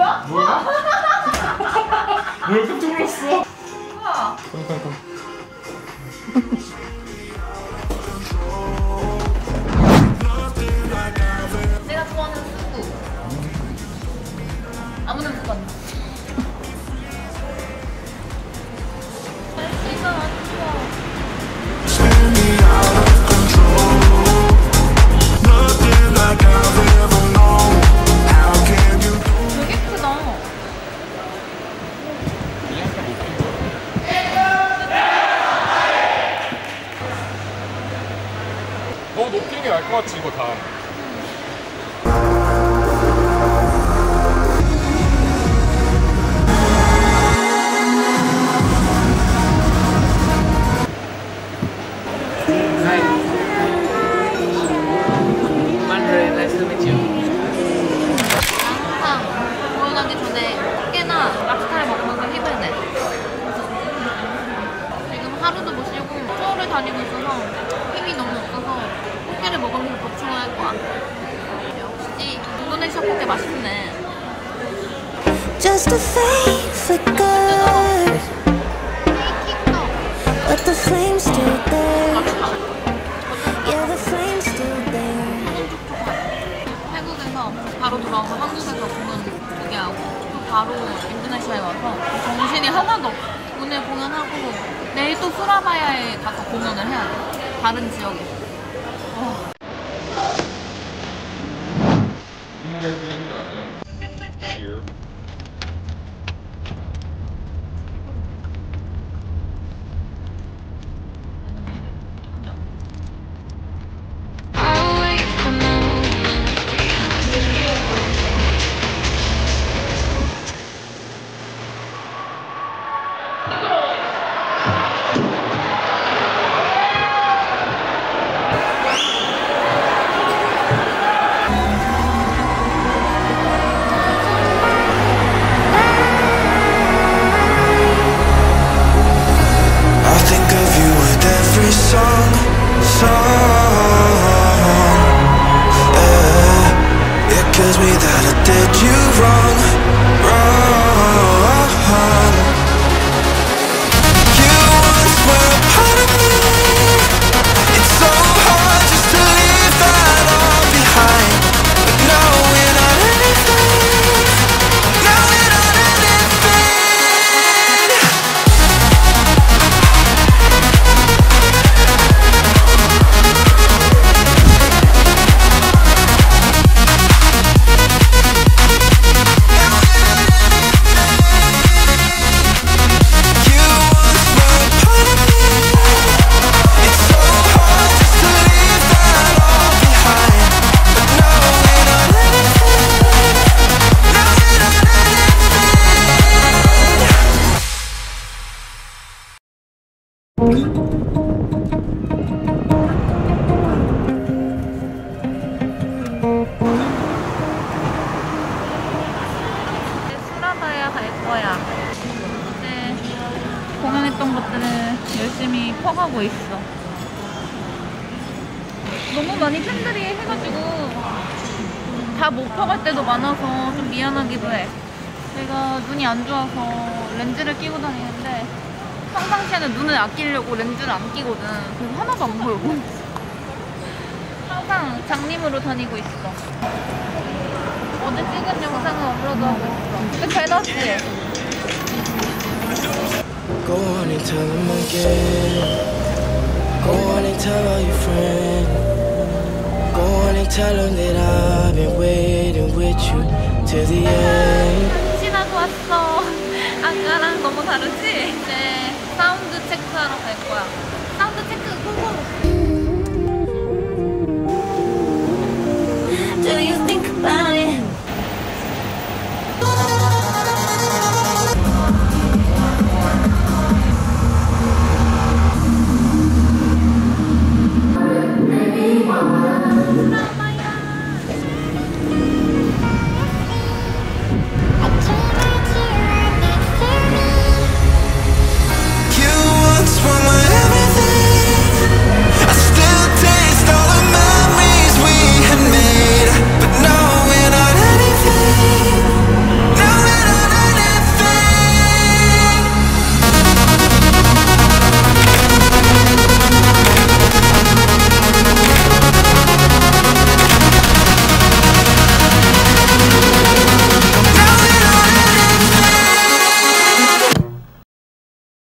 뭐야? 뭐야? 뭐야 깜짝 놀랐어. 우와. 깜깜깜. 내가 좋아하는 수구. 아무 냄새도 안 나. 못 쉬고 서울을 다니고 있어서 먹으면서 보충을 할 거야. 역시 인도네시아 꽃게 맛있네. Just a fake flicker, but the flame's still there. Yeah, the flame's still there. 태국에서 바로 돌아와서 한국에서 공연 두개 하고 또 바로 인도네시아에 와서 정신이 하나도 없어. 오늘 공연하고 내일 또 수라바야에 가서 공연을 해야 돼. 다른 지역에. 어. Thank you. Tells me that I did you wrong, wrong. 공연했던 것들을 열심히 퍼가고 있어. 너무 많이 팬들이 해가지고 다 못 퍼갈 때도 많아서 좀 미안하기도 해. 제가 눈이 안 좋아서 렌즈를 끼고 다니는데 평상시에는 눈을 아끼려고 렌즈를 안 끼거든. 그래서 하나도 안 보이고. 항상 장님으로 다니고 있어. 어제 찍은 영상을 업로드하고 있어. 이거 잘 나왔지? Go on and tell them again. Go on and tell all your friends. Go on and tell them that I've been waiting with you till the end. 지나고 왔어. 아까랑 너무 다르지?